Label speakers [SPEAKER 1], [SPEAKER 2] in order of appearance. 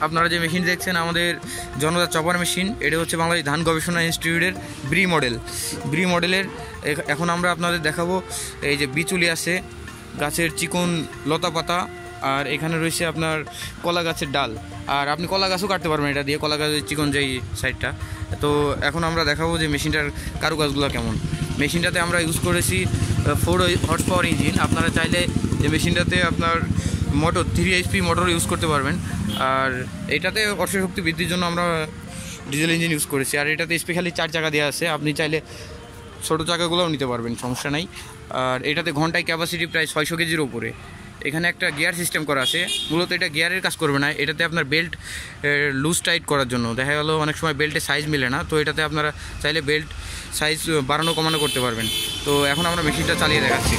[SPEAKER 1] আপনারা যে মেশিন দেখছেন, আমাদের জনতা চপার মেশিন এটা হচ্ছে বাংলাদেশ ধান গবেষণা ইনস্টিটিউটের ব্রি মডেল ব্রি মডেলের এখ- এখন আমরা আপনাদের দেখাবো, এই যে বিচুলি আছে, গাছের চিকন লতা পাতা, আর এখানে রয়েছে আপনার কলা গাছের ডাল। আর আপনি কলা গাছও কাটতে পারবেন এটা দিয়ে, কলা গাছের চিকন যেই সাইডটা তো এখন আমরা দেখাবো যে মেশিনটার কারুকাজগুলো কেমন। মেশিনটাতে আমরা ইউজ করেছি ফোর হর্স পাওয়ার ইঞ্জিন আপনারা চাইলে যে মেশিনটাতে আপনার motor three HP motor use করতে পারবেন। আর এটাতে শক্তি বৃদ্ধির জন্য আমরা ডিজেল ইঞ্জিন ইউজ করেছি। আর এটাতে স্পেশালি চার চাকা দেওয়া আছে। আপনি চাইলে ছোটো চাকাগুলোও নিতে পারবেন, সমস্যা নাই। আর এটাতে ঘন্টায় ক্যাপাসিটি প্রায় ছয়শো কেজির ওপরে এখানে একটা গিয়ার সিস্টেম করা আছে। মূলত এটা গিয়ারের কাজ করবে না। এটাতে আপনার বেল্ট লুজ টাইট করার জন্য। দেখা গেলো অনেক সময় বেল্টের সাইজ মিলে না। তো এটাতে আপনারা চাইলে বেল্ট সাইজ বাড়ানো কমানো করতে পারবেন। তো এখন আমরা মেশিনটা চালিয়ে দেখাচ্ছি।